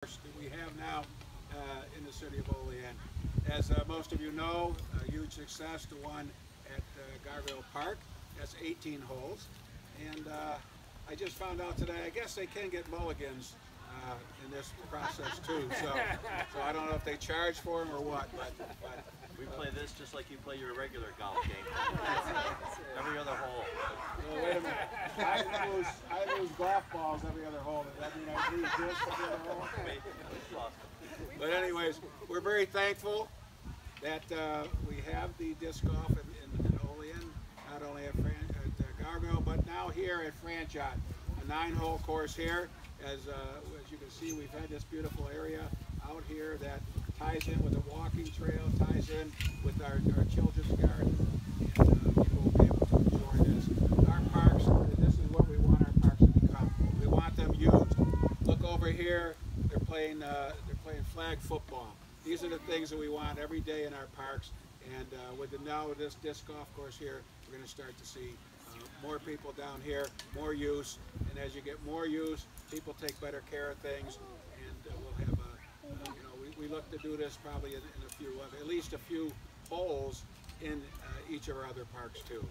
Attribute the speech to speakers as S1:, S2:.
S1: that we have now uh, in the city of Olean. As uh, most of you know, a huge success, the one at uh, Gargoyle Park. That's 18 holes. And uh, I just found out today, I guess they can get mulligans uh, in this process too. So, so I don't know if they charge for them or what, but, but
S2: We play this just like you play your regular golf game. Every other hole.
S1: well, wait a minute. I lose, golf balls every other hole. Does that mean I lose this every other hole? But anyways, we're very thankful that uh, we have the disc golf in, in, in Olean, not only at, Fran- at uh, Gargoyle, but now here at Franchot. A nine-hole course here. As, uh, as you can see, we've had this beautiful area out here that ties in with a walking trail, ties in with our, our children's garden, and uh, people will be able to enjoy this. Our parks, this is what we want our parks to become. We want them used. Look over here, they're playing, uh, they're playing flag football. These are the things that we want every day in our parks. And uh, with the, now this disc golf course here, we're going to start to see uh, more people down here, more use. And as you get more use, people take better care of things. And uh, we'll have, a, uh, you know, we, we look to do this probably in, in a few, at least a few holes in uh, each of our other parks too.